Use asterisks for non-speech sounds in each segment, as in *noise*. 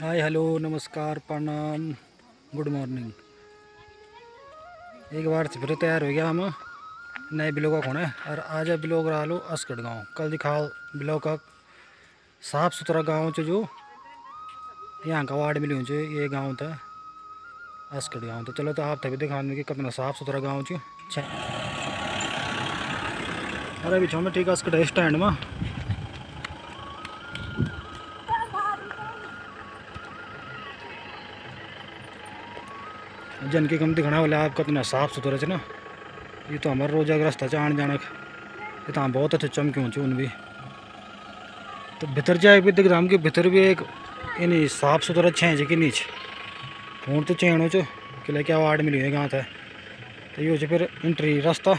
हाय, hello, नमस्कार, प्रणाम, good morning. एक बार फिर तैयार हो गया हम, नए ब्लॉग खोने और आज ब्लॉग रहा लो अस्कट गाँव। कल दिखाओ ब्लॉग का साफ़ सुथरा गाँव च जो। यहाँ का वार्ड मिली च ये गाँव था अस्कट गाँव। तो चलो तो आप तभी दिखाने कि कितना साफ़ सुथरा गाँव अच्छा अरे अभी छो में ठीक अस्कट स्टैंड में। जनकी कम दिखाना वाला आप कितना साफ़ सुथरा च ना ये तो हमारा रोजा का रास्ता च आने जाने। का ये तो बहुत अच्छे चमक्यों च भी। तो भीतर जाए भी हम कि भीतर भी एक इन साफ़ सुथरा छें कि नीच। हूँ तो चेणो च, कि क्या वार्ड मिली है गाँव था। तो ये फिर एंट्री रास्ता,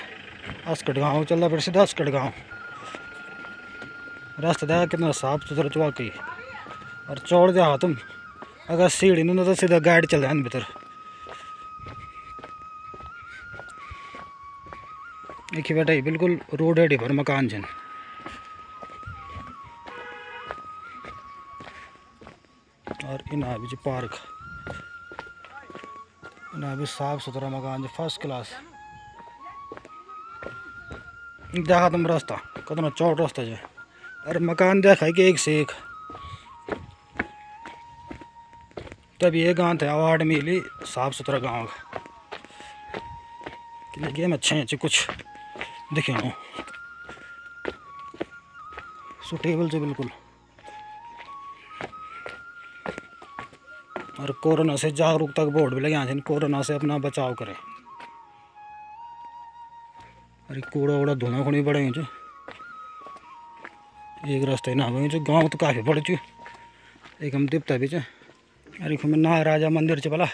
अस्कट गाँव चलता फिर सीधा अस्कट गाँव। रास्ता देखा कितना साफ़ सुथरा चुवा और चौड़ जा तुम अगर सीढ़ी नहीं तो सीधा गाड़ी चल जाए भीतर। देखिए बेटा, ये बिल्कुल रोड है भर मकान जन। और इन भी जो पार्क। इन भी साफ़ सुथरा मकान जो फ़र्स्ट क्लास देखा तुम रास्ता, कितना चौट रास्ता जो। अरे मकान देखा है कि एक से एक। तब ये गाँव थे अवार्ड मिली, साफ़ सुथरा गाँव। का गेम अच्छे हैं कुछ। दिखे हो सुटेबल से बिल्कुल। और कोरोना से जागरूकता का बोर्ड भी लगे कोरोना से अपना बचाव करें। अरे कूड़ा वूड़ा धुआँ खुणी बड़े हैं एक रास्ते ना हुए जो, गाँव तो काफ़ी बड़े चु एक हम दिपता भी च अरे, खुम नागराजा मंदिर च भला।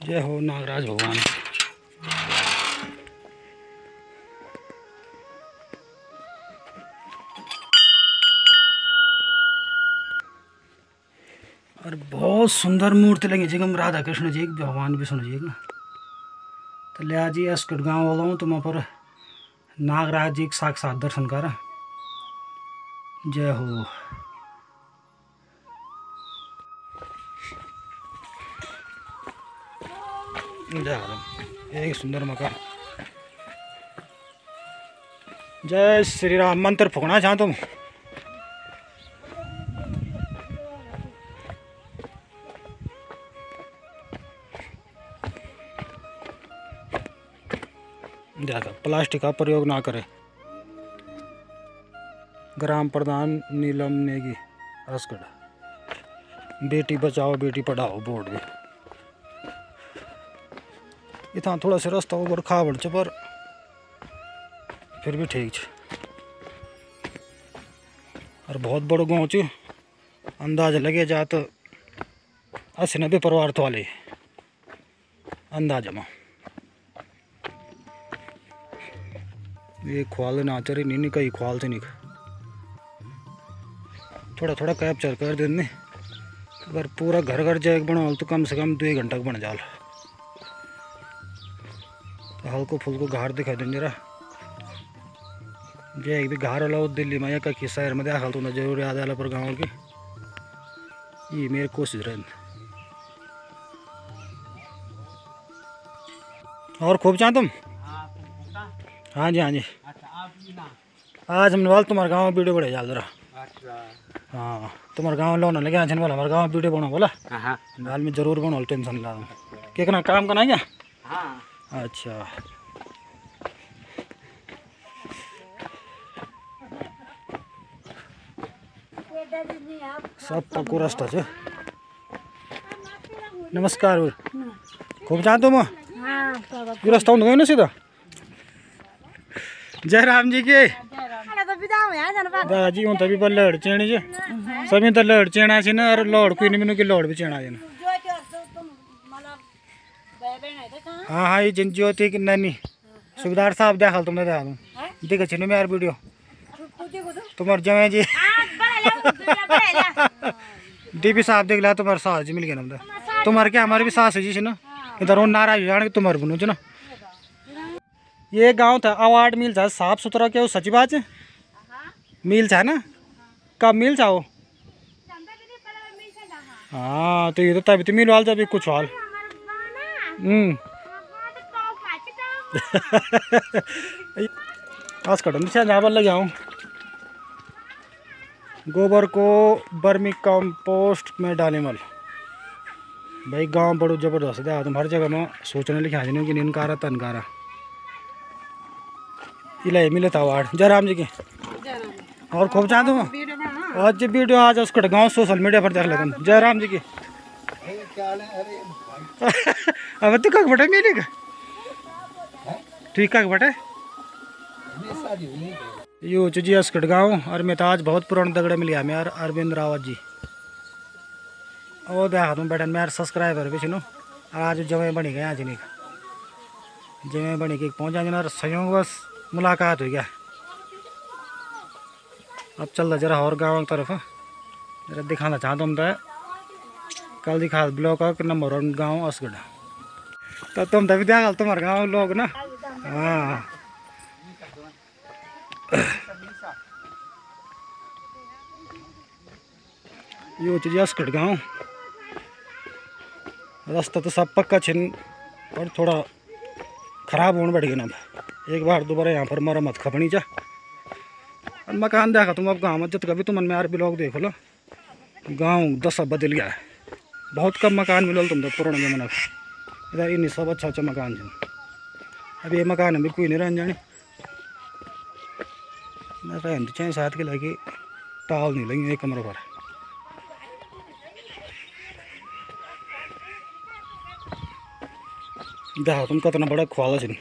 जय हो नागराज भगवान। और बहुत सुंदर मूर्ति लगी जी हम राधा कृष्ण जी भगवान विष्णु जी का। तो लिया जी अस्कट गाँव वाला हूँ तो वहाँ पर नागराज जी के साक्षात दर्शन कर। जय हो। जय हो। एक सुंदर मकान जय श्री राम। मंत्र फूकना चाह तुम प्लास्टिक का प्रयोग ना करें। ग्राम प्रधान नीलम नेगी असगढ़ बेटी बचाओ, बेटी पढ़ाओ, बोर्ड में। इतना थोड़ा सा रास्ता ऊपर खावड़ च, पर फिर भी ठीक है और बहुत बड़ो गाँव च। अंदाज लगे जा तो अस्सी नब्बे परिवार तो वाले अंदाज़ा में। ये ख्वाल ना चरी नहीं कई ख्वाल से नहीं थोड़ा थोड़ा कैप्चर कर देने अगर पूरा घर घर जाए बनाओ तो कम से कम दो घंटा बन जाल। तो हल्को फुल्को घर दिखा दें जरा। जे भी घर वाला दिल्ली में या कहीं शहर में देखा तो ज़रूर याद आला पर गाँव की। ये मेरी कोशिश रहे और खूब चाह तुम? हाँ जी हाँ जी। आज हमने वाल तुम्हारे गाँव में वीडियो बढ़े जाल जरा हाँ तुम्हारे गाँव लोना लगे आज वाला हमारे गाँव में वीडियो बनो बोला? गाल में ज़रूर बनो टेंशन ला। क्या करना काम करना है क्या? अच्छा। सब पक्को रास्ता छ नमस्कार खूब जान तुम? ये रास्ता हुँदैन ना सीधा? जय राम जी के। दादाजी हूँ तभी पर लड़ चेणी जे। सभी तो लड़ चेना छी ना और लौड़ कोई नहीं की लौड़ भी चेना जे हाँ हाँ ये जिन ज्योति की नानी सुबेदार साहब देखा तुमने देखा तुम देखा छी ना यार वीडियो। तुम्हारे जमे जी। डीपी साहब देख ला तुम्हारे सास जी मिल गया ना तुम्हारे क्या हमारे भी सास है जी ना इधर नाराज़ हो जाने तुम्हारे बनू ना? ये गाँव था अवार्ड मिल था साफ़ सुथरा क्या सची बात? मिल था ना? कब मिल था वो? हाँ तो ये तो तभी तो मिलो हाल जब कुछ हाल हम्म। *laughs* आज कटन से जहाँ पर लग जाऊँ गोबर को बर्मी कंपोस्ट में डाले मल। भाई गाँव बड़ो ज़बरदस्त है तुम हर जगह में सोचने लिखे हाजिर कि निनकारा तनकारा। इला मिले था वार्ड जयराम जी की। और खूब चाह दूँ आज वीडियो आज उसको गाँव सोशल मीडिया पर देख लेते हैं। जयराम जी की। *laughs* अब तू कक बटे? मेरे का? तू कक बटे? यो जी अस्कट गाँव। और मैं तो आज बहुत पुराने दगड़े मिली हमें यार अरविंद रावत जी। ओ देखा तुम बैठन मैं यार सब्सक्राइबर भी सुनो आज जमे बनी गए आज नहीं जमे बनी के पहुँच और संयोग बस। मुलाकात हो। गया अब चल जरा और गाँव की तरफ़ जरा दिखाना चाहता हूँ तो कल दिखा ब्लॉक का नंबर वन गाँव असगढ़। तो तुम तभी देखा तुम्हारे गाँव लोग ना। हाँ। यो चीज़ असकट गाँव। रास्ता तो सब पक्का छिन और थोड़ा खराब होने बैठ गया ना। एक बार दोबारा यहाँ पर मरम्मत खपनी जा। और मकान देखा तुम, अब गाँव में जब कभी तुम में यार ब्लॉग देख लो। गाँव दशा बदल गया है। बहुत कम मकान मिलो तुम तो पुराने जमाना इधर इन सब अच्छा अच्छा मकान छन अब ये मकान में कोई नहीं रहने जाने। रहन तो चाहिए साथ के लगे, टाल नहीं लगी एक कमरे पर। देखो तुम कितना बड़ा ख्वाला छन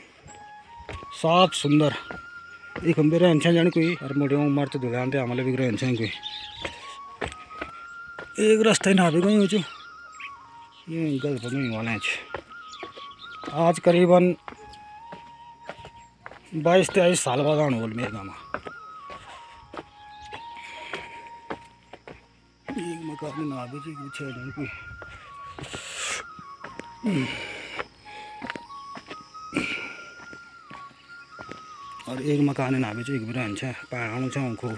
साफ़ सुंदर। एक हम भी रहन जाने कोई, और मोटे उमर तो दुलान थे हमारे भी रहन कोई। एक रास्ता ना भी गई छु ये गल्प नहीं वाला है आज करीबन बाईस तेईस साल बाद आने बोल मेरे गाँव एक मकान ना भी जी, कुछ है कोई। और एक मकान ना भी एक भी रहन्छ पहाड छ खूब।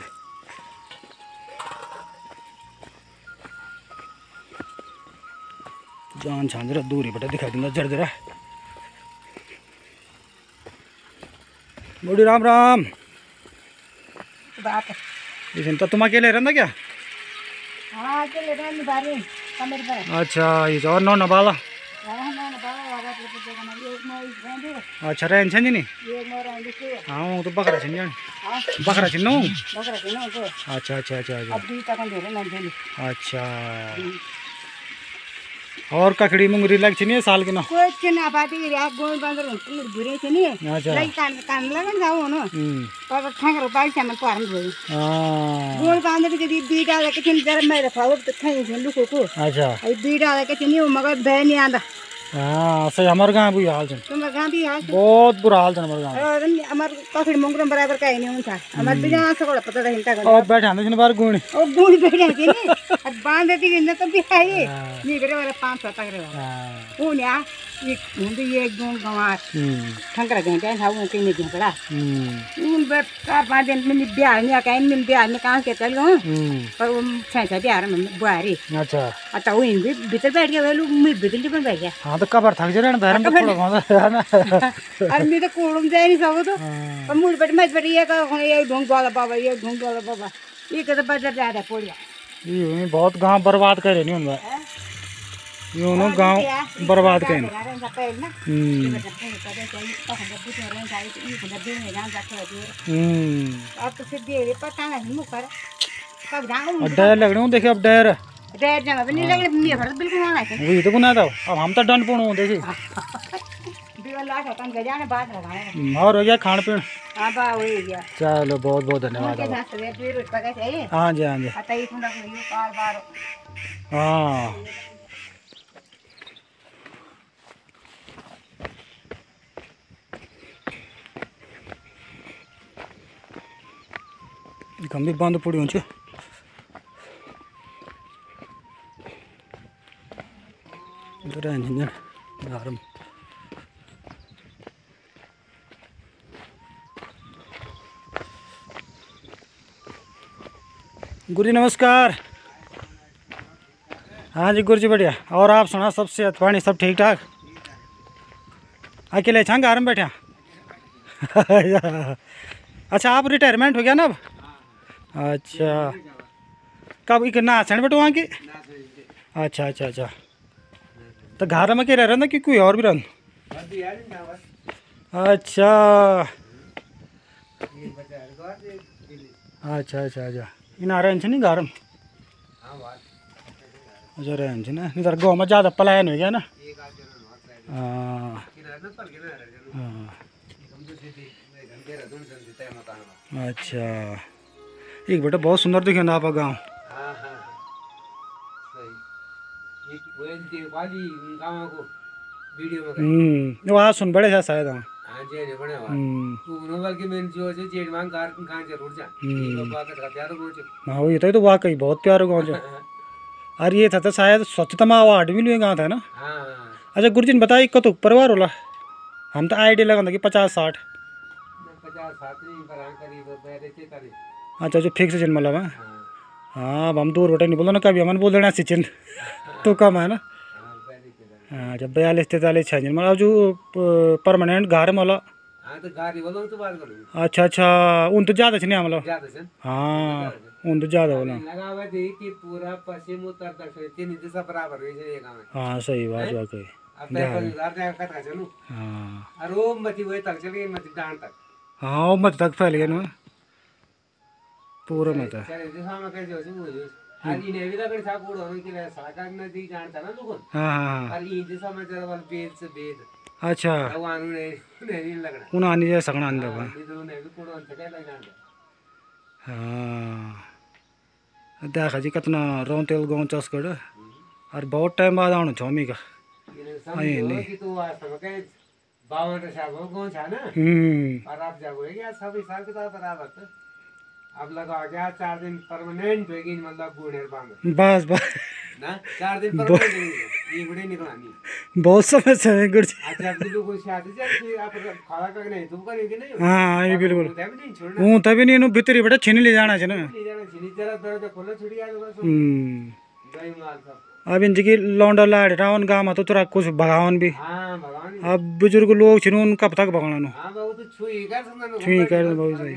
जान छानेर दूरीबाट देखाइदिँदा जरा बुढ़ी राम राम। इसमें तो तुम अकेले रहना क्या? हाँ अकेले रहने बारी अच्छा ये और नौ नबाला रहना न बाबा अच्छा रहन छ नि हाँ तो बकरा छिन् जाने। हाँ बकरा छिन् हौ बकरा के ना? अच्छा अच्छा अच्छा अच्छा। अब दी तक धेरै न देनी अच्छा। और ककड़ी मुंगरी लग छिन् साल के ना? कोई के ना बाती या गोल बंदर उड़ घुरे थे अच्छा। लाई कान कान लगन जाऊ न पर ठाकर बाई सामान पारन भयो हाँ। गोल बंदर के दी दुई डाले के थिन जरा मेरे फालो त खाइ छ लुको को अच्छा आई दुई डाले के थिन मगर बहनी आंदा। हाँ सही हमारे गाँव भी हाल छन् गाँव भी हाल बहुत बुरा हाल छन् हमारे गाँव। और हमार कखड़ी मंगरम बराबर का नहीं हुन्छ हमार बिना सगळ पता हिंता कर और बैठे हाल्दै छन बार गुणी ओ गुणी बैठे थे नि अब बाँध देती न तो भी आई हाँ। नहीं बेरे वाला पाँच सौ तक रे हाँ। ओ ने? आ एक हुँदै एक गुण गवार। हम्म। था वो उन चार पाँच दिन में बिहार में कहीं में बिहार में कहाँ के चल गए हम्म। पर वो छह बिहार में बुआरी अच्छा। अतः वो भी भीतर बैठ गया लोग मैं भीतर भी बैठ गया हाँ तो कबर थक हैं है ना। *laughs* और मैं तो कोड़म जा नहीं सको तो। हाँ। और बैठ मैं बैठ ये का वाला बाबा ये ढोंग वाला बाबा। ये कहते बाज़ार जा रहा पोड़िया बहुत गाँव बर्बाद करे नहीं उनका ये उन्होंने गाँव बर्बाद करे। हम्म। हम्म। तो डर लग रहे हो देखिए अब डर। जगह पे नहीं लग रही भरत बिल्कुल वहाँ है तो गुना था। अब हम तो डंड पुण देखिए है और हो गया खान पीन। हाँ चलो बहुत बहुत धन्यवाद हाँ जी हाँ जी। आता ही। बंद पुड़ी हुन्छ गाह्रो गुरुजी नमस्कार हाँ जी गुरु जी बढ़िया। और आप सुना, सब सेहत पानी सब ठीक ठाक? अकेले छा आराम बैठे *laughs* अच्छा आप रिटायरमेंट हो गया ना अब? अच्छा। कब एक ना सण बैठो वहाँ की? अच्छा अच्छा अच्छा। तो घर में के रह रहा ना कि कोई और भी रह अच्छा। अच्छा अच्छा अच्छा। इन रहे छ नि घर में? अच्छा रहन ना। नहीं तर गाँव में ज़्यादा पलायन हो गया ना? हाँ। हाँ। अच्छा। एक बेटा बहुत सुंदर दिखे ना आपका गाँव हम्म सुन बड़े था शायद। हाँ हाँ तू है जा। हम्म। ये बात का प्यार हो जो। हाँ वही तो ये तो वाकई बहुत प्यारा गाँव जो। और ये था तो शायद स्वच्छता अवार्ड भी लिए गाँव था ना? अच्छा गुरुजी ने बताइए कतो परिवार होला हम तो आइडिया लगा था कि पचास साठ। पचास सात नहीं पर करीब अच्छा जो फिक्स जन मतलब है हाँ अब हम दूर बेटा नहीं बोलो ना कभी हमन बोल देना सिचिन *laughs* तो कम है ना। हाँ जब बयालीस तैतालीस छः जन मतलब जो परमानेंट घर में होला हाँ तो बोलो तो अच्छा अच्छा उन तो ज़्यादा छे मतलब हाँ उन तो ज़्यादा हुई है सही बात वाकई। हाँ। मती हाँ। मत तक फैल गया ना। पूरा मत है चले दिशा में कैसे हो हाँ हाँ. हाँ अच्छा नहीं आने हाँ देखा जी कितना रौन तेल गाँव चसगढ़ और बहुत टाइम बाद आउनु छ मी का? तक के बावन साल गो ना? हम्म. और आप होएगी आज सब हिसाब किताब बराबर अब लगा गया चार दिन परमानेंट होएगी मतलब बूढ़े बाँध बस बस। ना? चार दिन परमानेंट ये बूढ़े निकला नहीं बहुत समस्या है गुरु जी अच्छा अब तो कोई शादी चल आप खाना का नहीं तुम करेंगे नहीं? हाँ ये बिल्कुल। होता नहीं छोड़ना। हूँ तभी नहीं इन्हू भितरी बेटा छीन ले जाना है ना। ले जाना छिनी जरा दर्द खोलो छुड़ी आ हम्म। गई माल सब अब इनकी लौंडा लाड़ रावन गाँव में तो थोड़ा कुछ भगावन भी। हाँ अब बुज़ुर्ग लोग छिन उन कब तक भगाना नु। हाँ बाबू तो छुई कर सकता छुई कर बहुत सही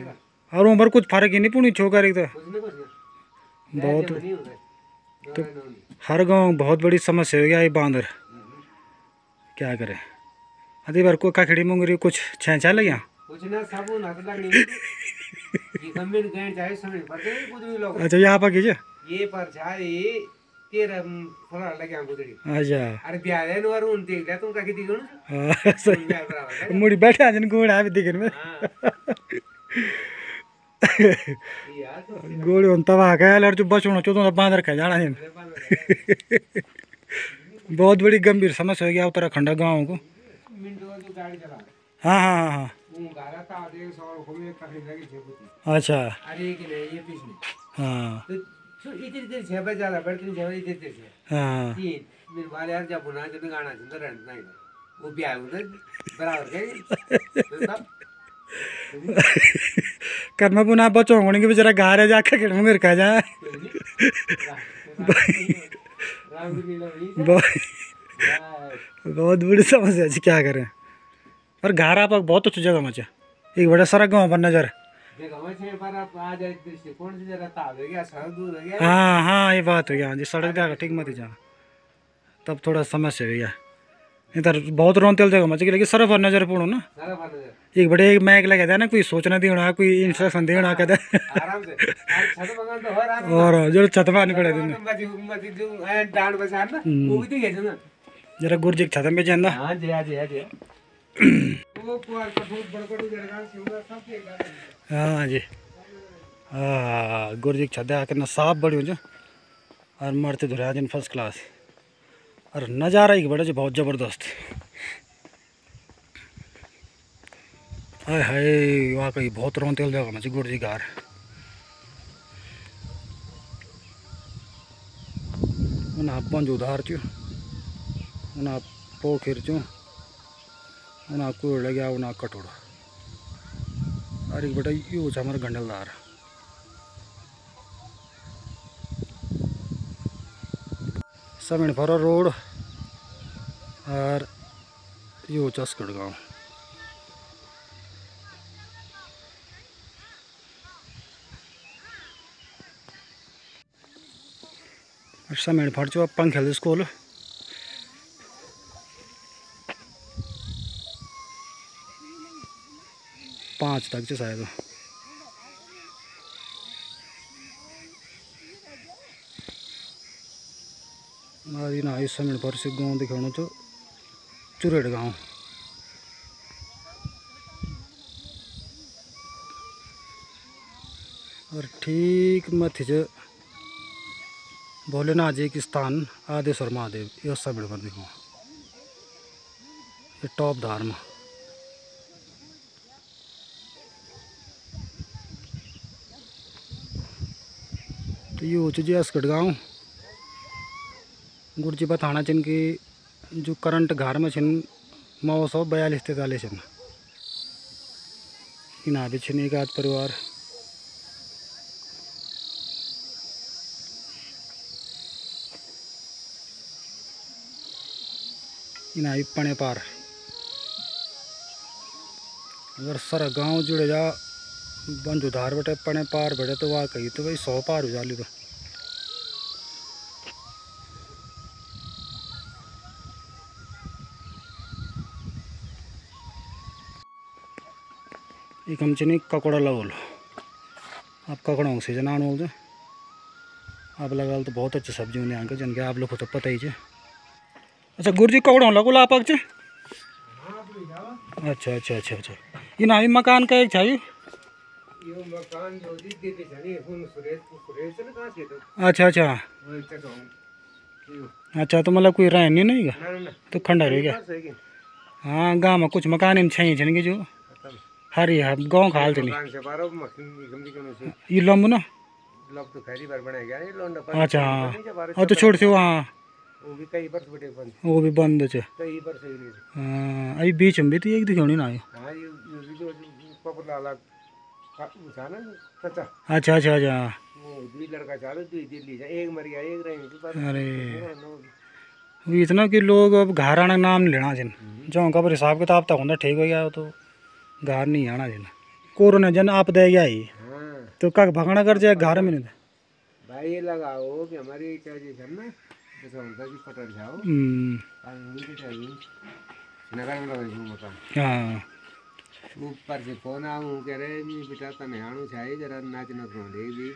और उम्र कुछ फ़र्क ही नहीं पुणी छोकर एक तो बहुत तो हर गाँव बहुत बड़ी समस्या हो गया ये बांदर। क्या करें? अभी बार कोई कखड़ी मुंगरी कुछ छः छः लगे भी अच्छा यहाँ पर कीजिए। ये पर तेरा फला लगे हम अच्छा। अरे ब्याह है नवर उन देख लिया तुम का हाँ, *laughs* सही है। मुड़ी बैठे आज गुड़ है दिखने में। *laughs* हाँ यार तो गोली उन तबाह का लड़ जो बचना चौदह बांदर खा जाना है बहुत बड़ी गंभीर समस्या हो गया उत्तराखंड गाँव को तो हाँ हाँ हाँ हाँ अच्छा नहीं हाँ तो से हाँ? कर्म पुना बच्चों होने के बेचारा घर है जाकर खेड़ मुंगेर खा जाए बहुत बड़ी समस्या जी क्या करें? पर घर आप बहुत अच्छी जगह मचा। एक बड़ा सारा गाँव पर नज़र। हो हो ये बात हो गया। हाँ जी सड़क जाकर ठीक मत जाना। तब थोड़ा समस्या हो गया। इधर बहुत रोन तेल जगह में है, लेकिन सरफ और नज़र पड़ो ना। एक बड़े एक मैग लगा ना कोई सोचना देना कोई इंस्ट्रक्शन देना कहते आराम से। आज छत मकान तो हो रहा और जो छत पानी पड़े थे मती मती जो है डांड बसा ना वो भी दिखे ना। जरा गुरजी छत में जाना। हाँ जी हाँ जी हाँ जी। हाँ जी। हाँ गुरजी छत आकर ना साफ़ बड़ी हो और मरते धुरे आज फ़र्स्ट क्लास और नज़ारा एक बड़ा जो बहुत ज़बरदस्त हाय हाय वाकई बहुत रोन तेल जगह में गुरजी घर उन्हें पंज उधार चु उन्हें पोखर चु उन्हें कुड़ लग्या उन्हें कटोड़ा और एक बेटा यो हमारा गंडलदार। समीणफरा रोड और यो चस्कड़ गाँव। समीणफर च पंखेल स्कूल। पाँच तक च शायद। और ना इस समय पर से गाँव दिखाना तो चुरेड़ गाँव। और ठीक मथि च भोलेनाथ जी की स्थान आदेश्वर महादेव ये समय पर दिखाऊँ ये टॉप धार में तो ये हो चुकी असगढ़ गाँव। गुरजी बताना छिन कि जो करंट घर में छिन नौ सौ बयालीस तैतालीस छिन। इना भी छिन एक आध परिवार। इना भी पणे पार। अगर सारा गाँव जुड़े जा बंधुधार बटे पणे पार बड़े तो वाकई तो भाई सौ पार हो जाली तो। एक हम चने ककोड़ा लगल आप ककोड़ा का सीज़न आने बोलते आप लगा तो बहुत अच्छी सब्ज़ी होने आगे जिनके आप लोग को तो पता ही है अच्छा गुरु जी ककोड़ा लगल आप अच्छा अच्छा अच्छा अच्छा। ये ना मकान का एक चाहिए? जो तो? अच्छा अच्छा। अच्छा तो मतलब कोई रहने नहीं का तो खंडर हो गया सही के हाँ गाँव में कुछ मकान इन जो? हरी है गाँव का हाल नहीं ये लंब ना? तो अच्छा हाँ। और तो छोड़ से वहाँ वो भी बंद। वो भी बंद है ही हाँ अभी बीच में भी तो एक दिखानी ना हाँ ये अच्छा अच्छा अच्छा वो दुई लड़का चालो दुई दिल्ली जा एक मर गया एक रहेंगे पर अरे। वो इतना कि लोग अब घर आने नाम लेना जिन। जो का पर हिसाब किताब तक होता ठीक हो गया तो घर नहीं आना जिन कोरोना जन आप दे गया ही हाँ तो का भगना कर जाए घर में नहीं भाई ये लगाओ कि हमारी क्या जी ना ऊपर से फ़ोन आऊँ कह रहे बेटा तने आणु चाहिए जरा नाच न करो देख भी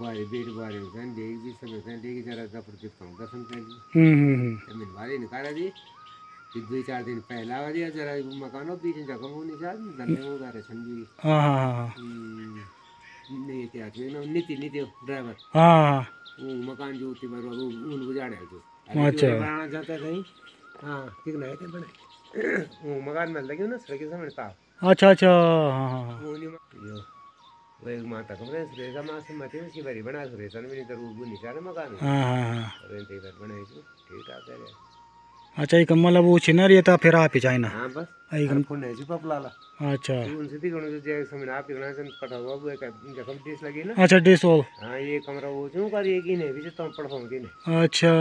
बारी बेट बारी कन देख भी सब कन देख जरा दफर पाऊँ दर्शन कर ली हम्म हम्म हम्म, ज़मीन वाले निकाला दी फिर दो चार दिन पहला दिया जरा मकानों बीच में जगह वो निकाल धंधे वो गारे छंदी हाँ हाँ हाँ नहीं थे आज में नीति नीति ड्राइवर। हाँ वो मकान जो उठी बार वो उन गुजारे जो अच्छा। बनाना चाहता कहीं हाँ। ठीक ना है क्या बने वो मकान में लगे ना सड़क के सामने का अच्छा अच्छा हाँ हाँ हाँ। वो नहीं यो वो एक माता कमरे सुरेशा माँ से मते में शिवरी बना सुरेशा ने भी नहीं तो वो निशान मकान। है हाँ हाँ। हाँ और इनते घर बनाई थी ठीक ठाक है। अच्छा एक मतलब वो छिनर ये था फिर आप ही चाइना। हाँ बस। एक फ़ोन है जी पपलाला अच्छा। उनसे दी गणो जो जय आप गणा पटा हुआ वो एक जगह डिस लगी ना। अच्छा डिस वॉल। हाँ ये कमरा वो जो कर ये की नहीं भी तो पढ़ाऊँ की नहीं अच्छा।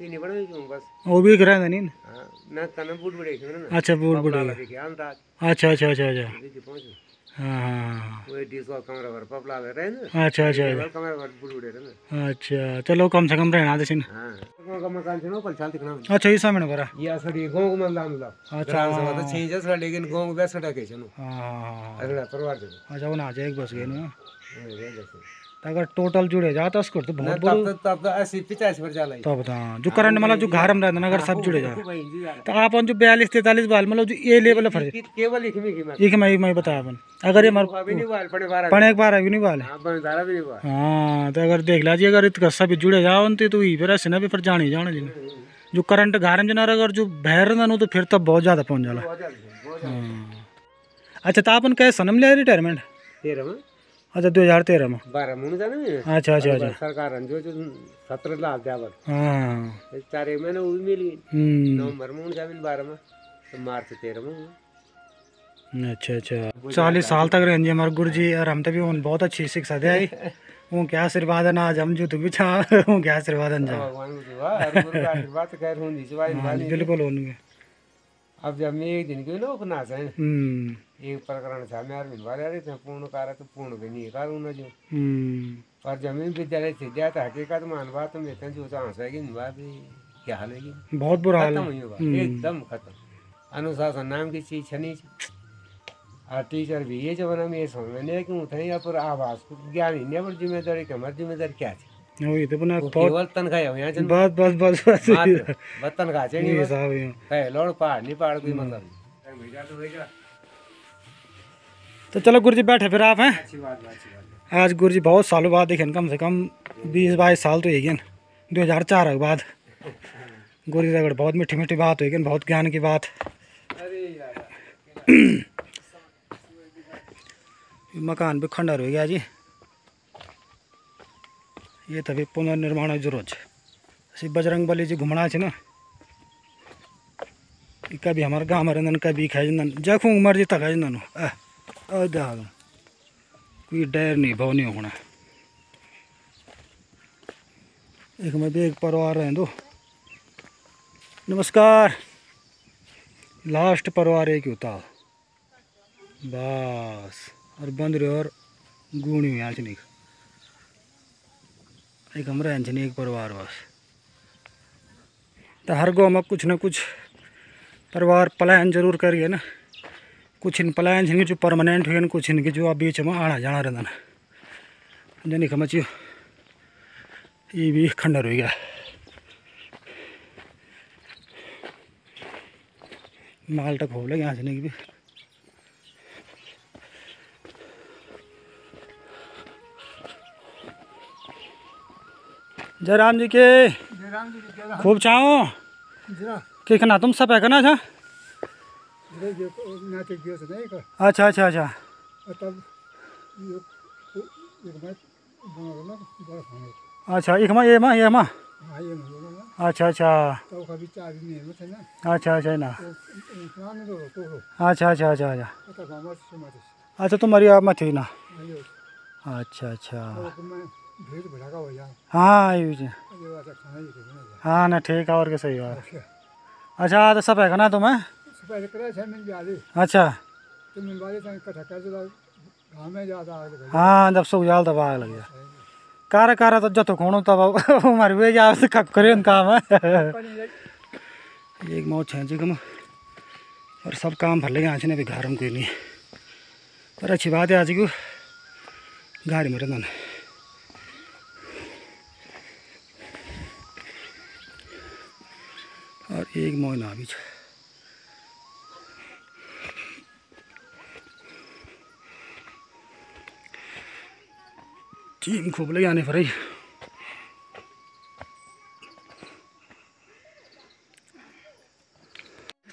ये नहीं बढ़ो क्यों बस। वो भी करा नहीं ना? हाँ ना तने बूढ़ बड़े ना। अच्छा हम रात अच्छा अच्छा अच्छा अच्छा। हाँ। हाँ हाँ अच्छा अच्छा अच्छा। चलो कम से कम रहना देसिन हाँ। छे अच्छा ये सामने बरा ये सड़ी को मन लाम ला अच्छा। सभा तो छह जैसा लेकिन गाँव बेसड़ा के डके हाँ हाँ हाँ हाँ। हाँ। अगला परिवार जो अच्छा ना जाए एक बस गए ना। जैसे तो अगर टोटल जुड़े जा तो उसको तो बहुत तब तो तब तो अस्सी पचास पर ही तब हाँ जो करंट मतलब जो घर में रहता अगर सब जुड़े जा जी यार। तो आप जो बयालीस तैतालीस बाल मतलब जो ये लेवल है। फ़र्ज़ केवल एक में एक मैं बताया अपन। अगर ये पण एक बार अभी नहीं बाल हाँ हाँ तो अगर देख लीजिए अगर इतना सब जुड़े जाओ तो तो फिर ऐसे ना भी फिर जाने जाने जिन जो करंट घर में जना अगर जो बहर रहना तो फिर तब बहुत ज़्यादा पहुँच जाला जल्दी हाँ। अच्छा तो अपन कैसे सनम लिया रिटायरमेंट तेरह में? अच्छा दो हज़ार तेरह में। बारह मुन जाने में अच्छा अच्छा अच्छा। सरकार जो जो सत्रह लाख जावर हाँ। चार एक महीने वो भी मिल। हम्म, नवंबर में जामिन बारह में तो मार्च तेरह में अच्छा अच्छा। चालीस साल तक रहेंगे हमारे गुरु जी और हम तभी उन बहुत अच्छी शिक्षा दे आई *laughs* उनके आशीर्वादन आज हम जो तो बिछा उनके आशीर्वादन जा। भगवान को दुआ हर गुरु का आशीर्वाद तो हाँ, वाली बिल्कुल उनके। अब जब मैं एक दिन क्यों ना उपना एक प्रकरण अरविंद वाले रहे थे पूर्ण कार्य तो पूर्ण भी नहीं करूँ ना जो हम्म और ज़मीन से दिया था हकीकत मान बात तो जो चांस है कि बात क्या हाल है बहुत बुरा हाल खत्म है हुई। एकदम खत्म अनुशासन नाम की चीज़ छनी और टीचर भी ये जमाना में ये समझ में नहीं क्यों थे या पर आवास ज्ञान ही नहीं पर ज़िम्मेदारी के हमारी ज़िम्मेदारी क्या थी वही तो बना केवल तनख्वाह है यहाँ बस बस बस बस बस तनख्वाह चाहिए साहब ये लोड़ नहीं पहाड़ कोई मतलब भैया तो भैया तो चलो गुरु जी बैठे फिर आप हैं? आज गुरु जी बहुत सालों बाद देखे कम से कम बीस बाईस साल तो यही दो हज़ार चार के बाद। गुरु जी अगर बहुत मीठी मीठी बात हुई बहुत ज्ञान की बात। मकान भी खंडर हो गया जी। ये तो तभी पुनर्निर्माण ज़रूरत है। बजरंग बली जी घूमना है ना। कभी हमारे गाँव में रंदन कभी खाई जखू उम्र जी तक है ननु कोई डर नहीं बहुत नहीं होना एक मैं भी एक परिवार रहें दो नमस्कार लास्ट परिवार एक होता बस और बंद रहे और गुणी हुई आज एक हमारा इंजनी एक परिवार बस तो हर गाँव में कुछ ना कुछ परिवार पलायन ज़रूर करिए ना कुछ इन पलायन छिन जो परमानेंट हुए कुछ इनके जो बीच में आना जाना रहता ना जनी खमच ये। भी खंडर हो गया। माल तक हो लगे यहाँ से नहीं भी। जयराम जी के खूब चाहो के खना तुम सब है ना था नाते गयो छ नै क अच्छा अच्छा। अच्छा तब यो यो मैं। बडा खानु अच्छा। अच्छा अच्छा अच्छा अच्छा ना तो अच्छा अच्छा अच्छा। अच्छा अच्छा तुम्हारी आप में थी ना अच्छा अच्छा। मैं हो ये यो हाँ ना, ठीक है, और क्या सही बात। अच्छा तो सब है ना तुम्हें? करे अच्छा। तो कर गाँव में ज़्यादा हाँ जब तब आग लग। गया कारा कारा तो जतो खोणु तब वे जा से करे न काम। है एक मौत है और सब काम भर लगे आज ने भी घर में कोई नहीं पर अच्छी बात है आज को गाड़ी में रहना। और एक महीना भी टीम खूब लगे आने पर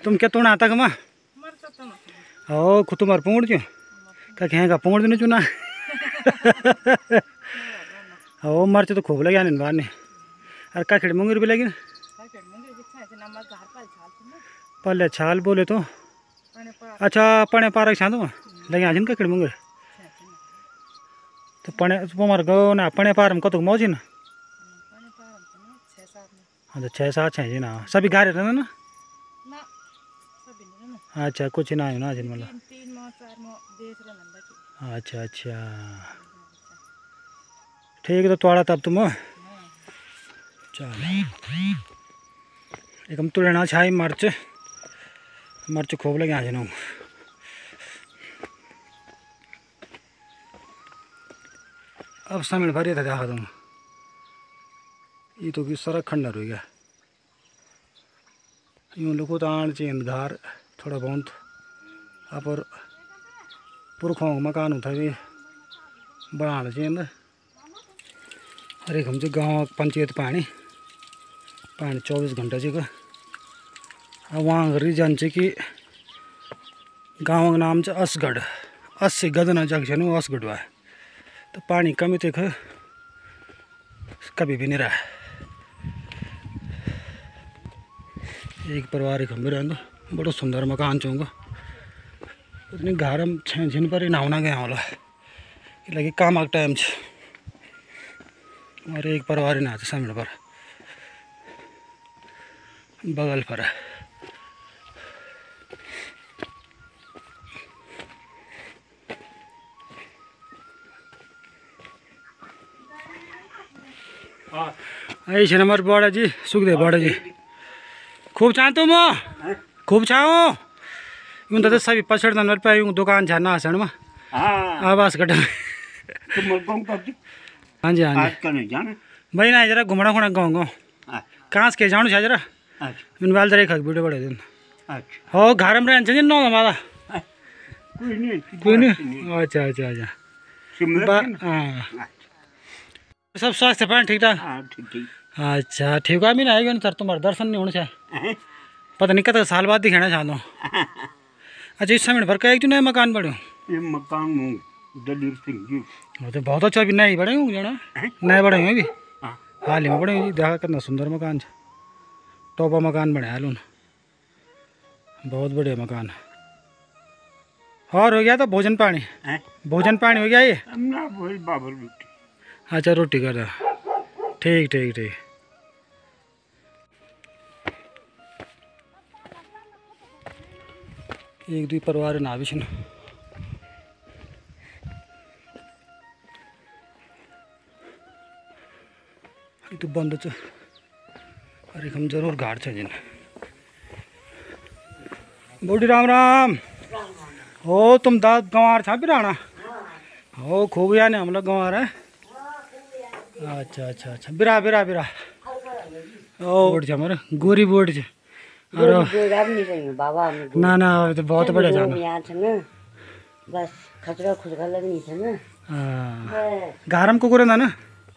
तुम क्या तोड़ आता कमा? हो खुद तुम्हारे पूर्ण क्यों? क्या कहेगा पूर्ण दिन चुना? *laughs* हो मर्च तो खूब लगे आने बाहर ने। अरे काखिड़ मुंगेर भी लगी पहले छाल बोले तो। अच्छा पणे पारक छाँ तुम लगे आज काखिड़ मुंगेर? तो पणे तुम्हारे गाँव ना पणे पार में कतक मौजी ना? अच्छा छः सात छः जी ना। सभी गाड़ी रहना ना? अच्छा कुछ ना है ना जिन मतलब अच्छा अच्छा। ठीक है तो तोड़ा तब तुम चल। एक हम तुलना छाई मर्च मर्च खूब लगे आज ना अब समय भर था देखा तुम। ये तो कि सड़क खंडर हो गया। यूँ लोग तो आण चाहिए घर थोड़ा बहुत। आप और पुरखों का मकान होता भी बढ़ाना चाहिए एक हम गाँव पंचायत पानी पानी चौबीस घंटा चाहिँ अब वहाँ रिजन चाहिँ कि गाउँको नाम चाहिँ असगढ। अस्सी गदना जंक्शन हो असगढ हुआ तो पानी कमी तो ख- कभी भी नहीं रहा। एक परिवार एक हम रहंदो। बड़ो सुंदर मकान चूँगा। उतनी घर हम छः छिन पर नहाउना गया होला लगे काम टाइम छ। और एक परिवार ना सामने पर। बगल पर है। ऐ छ नंबर बडा जी सुखदेव बडा जी। खूब चाहतो म खूब छाओ। यूँ तो सभी पछड़ नंबर पे यूँ दुकान छा ना हसण में। हाँ। आवास कट हाँ जी हाँ जी। जाना। भाई ना जरा घुमड़ा खुणा गाँव गाँव। अच्छा। कहाँ से के जाणु छ जरा? अच्छा। इन बाल जरा खा वीडियो बड़े दिन अच्छा। हो घर में रहन्छ नि नौ हमारा कोई नहीं कोई नहीं? अच्छा अच्छा अच्छा? हाँ। सब स्वास्थ्य पानी ठीक ठाक हाँ ठीक ठीक। अच्छा ठीक है मैं आएगा सर तुम्हारा दर्शन नहीं होना चाहिए पता नहीं कतक साल बाद दिखाना चाहता हूँ। *laughs* अच्छा इस समय भर का एक तो नया मकान बड़े ये मकान हूँ दलीप सिंह जी। वो तो बहुत अच्छा अभी नए बड़े होंगे जाना नए बड़े हुए अभी हाँ। हाल ही में बड़े हुए देखा कितना सुंदर मकान है टॉपा मकान बने हाल उन बहुत बढ़िया मकान है। और हो गया तो भोजन पानी। भोजन पानी हो गया ये? अच्छा रोटी कर रहा ठीक ठीक ठीक। एक दुई परिवार ना भी छन्। तो बंद अरे हम ज़रूर घाट छ जिन। बूढ़ी राम राम। हो, तुम दाद गंवार छा बिराना हो, खूब यानी हम लोग गंवार है। अच्छा अच्छा अच्छा। बिरा बिरा बिरा। ओ बोर्ड छ हमारे गोरी बोर्ड छ हामी ना ना तो बहुत बढ़िया गोरा जाना। बस खतरा खुजकाला पनि छैन हाँ। गारम को ना ना?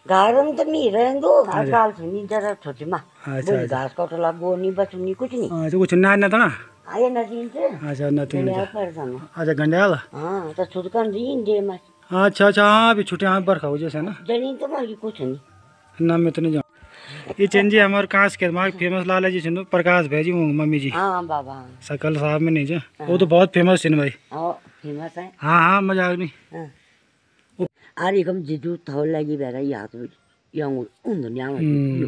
घारम त नि रहंदो आजकल छ नि जरा छोटीमा अच्छा घास बोली घास कटला गोनी बचुनी कुछ नहीं। अच्छा कुछ ना ना था ना? आए न दिन्छ अच्छा ना जानु। अच्छा गंडियाल हाँ त छुटकन दिन दे मा अच्छा अच्छा हाँ अभी छुट्टी हाँ बरखा हो जैसे ना त कुछ नहीं। ना मैं तो नहीं जाऊँ। ये चेंजी हमारे कांस के दिमाग फ़ेमस लाला जी छिन प्रकाश भाई जी हूँ मम्मी जी। हाँ बाबा सकल साहब में नहीं जे वो तो बहुत फ़ेमस छिन भाई। फ़ेमस है। हाँ हाँ मज़ाक नहीं। हाँ। आरे कम जिजु थौ लागि भएर याद yang उन दुनिया में हम्म,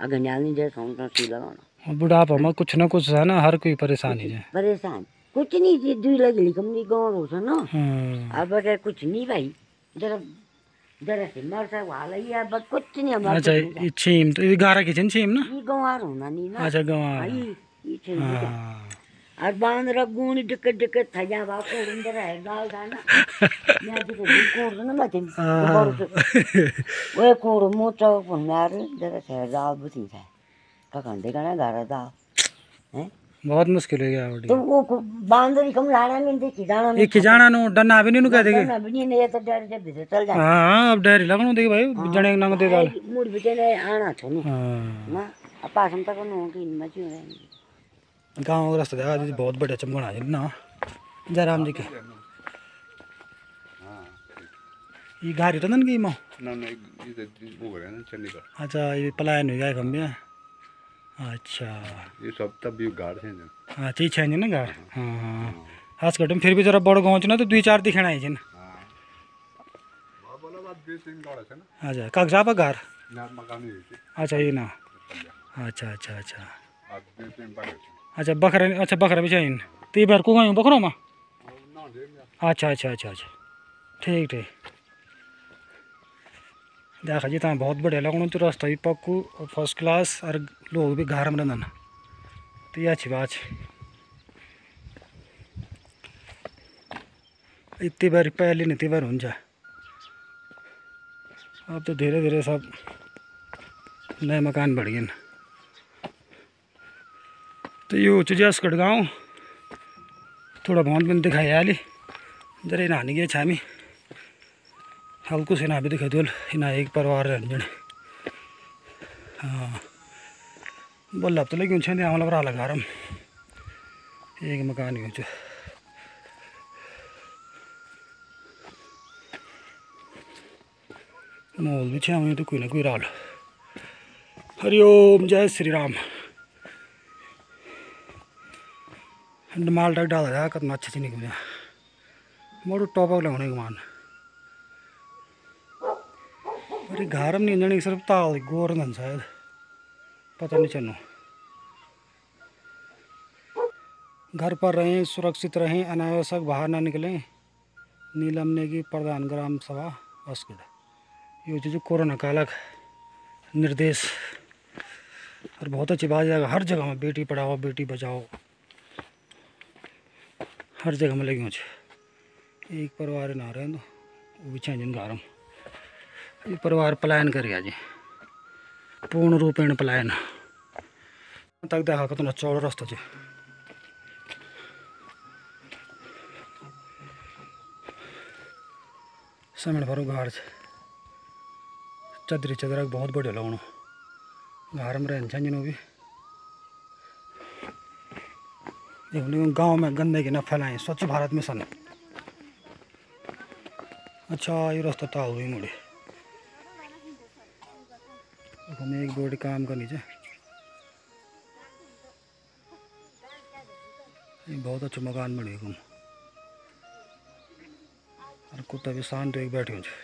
अगर न्याल नहीं जाए सौन सा सी लगाना बुढ़ापा में कुछ ना कुछ है ना हर कोई परेशानी है। परेशान। कुछ नहीं थी दुई लगी लिखम नहीं गाँव हो न। अब बगैर कुछ नहीं भाई जरा जरा से मर्छ वाला ही अब कुछ नहीं हमारे अच्छा ये छीम तो ये गारा की छिन छीम ना? ये गाँव होना नहीं ना। अच्छा गाँव ये चीज़ हाँ। और बाँध रख गुणी डिकट डिकट था जा बाप को अंदर है गाल था ना। *laughs* मैं तो कोड़ ना मैं तुम वो कोड़ मो चौक जरा से दाल बुती था। का कंडे ना गारा दाल हैं? बहुत मुश्किल हो गया बड़ी तो वो को- बाँध रही कम लाड़ा में देखी जाना ये खिजाना नो डन्ना भी नहीं कह देगे। ना भी नहीं ये तो डर से भीतर चल जा हाँ हाँ, अब डायरी लगनो देखी भाई जने नंग दे दाल। मुड़ बिटे ने आना छो नु हाँ। ना अपा हम तक नो कि इन मची है गाँव का रास्ता देखा दीदी बहुत बढ़िया चमकना है ना? जयराम जी के। ये गाड़ी तो नहीं माँ। ना ना ये वो हो है ना चंडीगढ़। अच्छा ये पलायन हो गया हम भी अच्छा। ये सब तब भी गाड़ है ना। हाँ ना घर हाँ। हाँ खास कर फिर भी जरा बड़ गाँव ना तो दुई चार दिखना है। है ना। अच्छा कागजा ही है अच्छा ये ना। अच्छा अच्छा अच्छा। अच्छा बकरा अच्छा बकरा भी चाहिए। ती बार को बकरो में? अच्छा अच्छा अच्छा अच्छा। ठीक ठीक। देखा जी तहाँ बहुत बढ़िया लगना तो रास्ता भी पक्कू और फ़र्स्ट क्लास और लोग भी घर में रहना तो ये अच्छी बात है इतनी बार पहले नहीं बार हुन्छ अब तो धीरे धीरे सब नए मकान बढ़ गए तो यो चाहिँ जसगढ गाउँ थोड़ा बहुत पनि दिखाइहालेँ जरा इन हानि गए छामी। हल्को से ना भी दिखाई दो इन एक परिवार रहने जने हाँ। बोल, अब तो लगी हुन्छ नि आउँला बरा लगा रम एक मकान ही मोल भी छे तो कोई ना कोई राल। हरिओम जय श्री राम। माल डाक डाल रहा कितना अच्छे से निकल मोड़ो टॉप लगाने के मान। अरे घर में नहीं जाने सिर्फ़ ताल गोरंगन शायद पता नहीं चलो घर पर रहें, सुरक्षित रहें अनावश्यक बाहर ना निकलें। नीलम नेगी प्रधान ग्राम सभा अस्कड ये जो कोरोना कालक निर्देश। और बहुत अच्छी बात है, हर जगह में बेटी पढ़ाओ, बेटी बचाओ। हर जगह में लगी एक परिवार ना रहे वो भी छः घर में। ये परिवार पलायन कर गया जी पूर्ण रूपेण पलायन तक देखा कितना चौड़ा रास्ता जी समय भरो घर चदरी चदरा बहुत बढ़िया लगनो घर में रहन छन भी गाँव में गंदगी न फैलाएँ स्वच्छ भारत मिशन अच्छा ये रास्ता तो हुई मुड़े बोर्ड काम करनी चाहिए ये बहुत अच्छा मकान बने गुम और कुत्ता भी शांत एक बैठे छे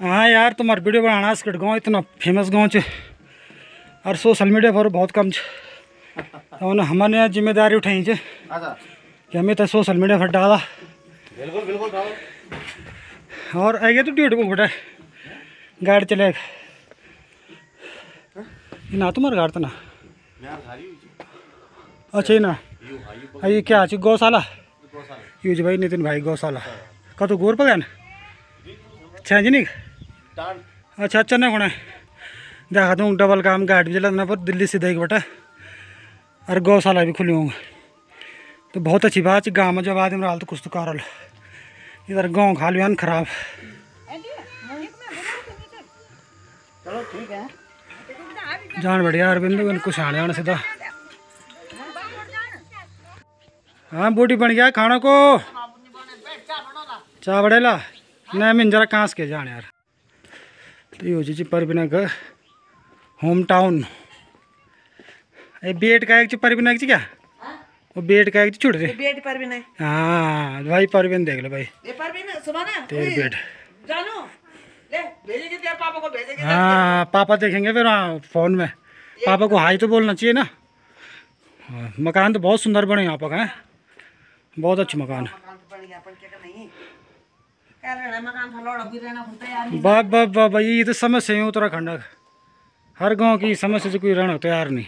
हाँ यार तुम्हारा वीडियो बनाना इसकट गाँव इतना फ़ेमस गाँव छ और सोशल मीडिया पर बहुत कम छ और हमारे यहाँ ज़िम्मेदारी उठाई छ कि हमें तो सोशल मीडिया पर डाला। बिल्कुल बिल्कुल और आएगा तो ड्यूटी को बेटा गाड़ी चलेगा ये ना तुम्हारा गाड़ी तो ना? अच्छा ना? आ, ये क्या छ गौशाला? यूज़ भाई नितिन भाई गौशाला। कतो गोर पगान छ्याजी अच्छा अच्छा ना होना। देखा दूँ डबल काम गाड़ी भी चलाना पर दिल्ली सीधा एक बेटा। और गौशाला भी खुली होंगे। तो बहुत अच्छी बात गाँव में जब आदमी रहा तो कुछ तो करल इधर गाँव खाली है खराब। चलो ठीक है। जान बढ़िया अरविंद कुछ आने आने सीधा। हाँ बूटी बन गया खाना को। चाह बढ़ेला। नहीं मैं जरा कांस के जान यार। तो ये जी परबिना का होम टाउन ए बेट का एक परबिना की क्या? वो बेट का छुट दे। बेट पर भी नहीं। हाँ भाई परबिन देख लो भाई। ये पर भी नहीं सुबह ना? तेरे बेट जानो ले भेजेंगे तेरे पापा को भेजेंगे हाँ पापा देखेंगे फिर हाँ फ़ोन में। पापा को हाई तो बोलना चाहिए ना। हाँ, मकान तो बहुत सुंदर बने यहाँ पर हैं? बहुत अच्छे मकान। है बाप बाप बन गया अपन क्या नहीं क्या रहना मकान था लौड़ा भी रहना खुलता यार। बा बा बा बा ये तो समस्या है उत्तराखंड हर गाँव की समस्या से कोई रहना तैयार नहीं।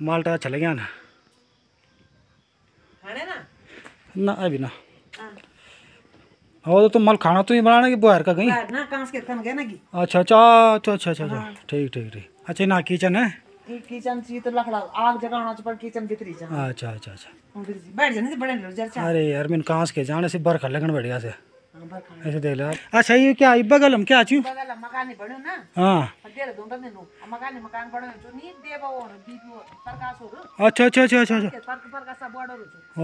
माल्टा चले गया ना खाने ना ना अभी ना। हाँ। तो मल खाना तो ही बनाना कि बुआर का कहीं? ना कांस के कन गए ना की? अच्छा अच्छा अच्छा अच्छा अच्छा अच्छा। ठीक ठीक ठीक। अच्छा ना किचन है? किचन सी तो लखड़ा आग जगाना पर किचन भीतरी जा अच्छा अच्छा अच्छा। बैठ जाने बड़े लोग अरे यार मैं कहाँ से जाने से बरखा लगन बढ़िया से। हाँ, ऐसे देख लो। अच्छा ये क्या ये बगल हम क्या चू बगल मकान ही बड़ो ना। हाँ। देर दोंदा ने। नो मकान मकान बड़ो जो नी देबा और बीपी प्रकाश हो अच्छा अच्छा अच्छा अच्छा अच्छा।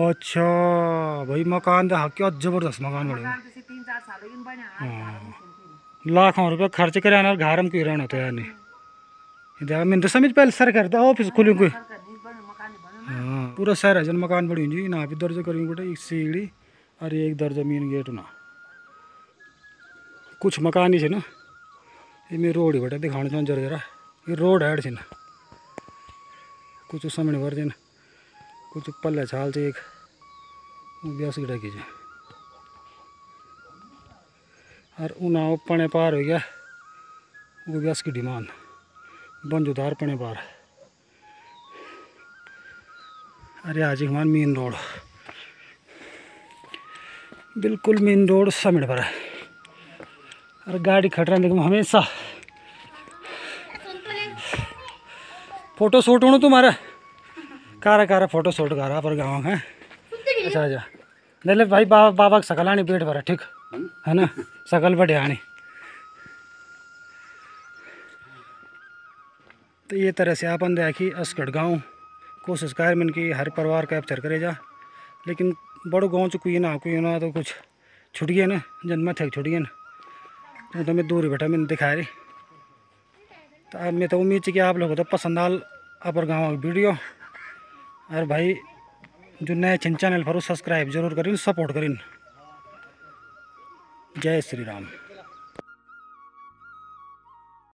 अच्छा भाई मकान क्या ज़बरदस्त मकान बने मकान तो तीन चार साल लेकिन बने लाखों रुपये खर्च करे ना घर में कोई रहना तो यार नहीं। इधर मैंने तो समझ पहले सरकार था ऑफ़िस खुली कोई। ही हाँ पूरा शहर है जन मकान बड़ी हुई ना भी दर्जा करेंगे बेटा एक सीढ़ी और एक दर्जा मेन गेट ना। कुछ मकान ही छे ना। ये मेरी रोड ही बेटा दिखाने चाहूँ जरा जरा। ये रोड है छे ना। कुछ सामने भर देना कुछ पल्ले छाल से एक। वो भी असगड़ा कीजिए और उनाव पने पार हो गया। वो भी असकी डिमांड बंजुदार पने पार। अरे आज हमारा मेन रोड। बिल्कुल मेन रोड समिट पर है। और गाड़ी खट रहा देखो, हमेशा। फ़ोटो शूट होना तुम्हारा? कारा कारा, फ़ोटो शूट करा, पर गाँव है। अच्छा अच्छा। नहीं भाई बाबा बाबा सकल आनी, पेट भरा, ठीक? है ना? सकल बढ़िया आनी। तो ये तरह से अपन देखी असगढ़ गाँव कोशिश कर मन की, हर परिवार कैप्चर करे जा। लेकिन बड़ो गाँव च कोई ना कोई ना तो कुछ छुट गया ना जन्म थे छुट गया ना। तो, तो मैं दूर ही बैठा मैंने दिखा रही तो अब मैं तो उम्मीद थी कि आप लोगों को तो पसंद आल अपर गाँव की वीडियो। और भाई जो नए छिन चैनल पर सब्सक्राइब ज़रूर करें सपोर्ट करें जय श्री राम।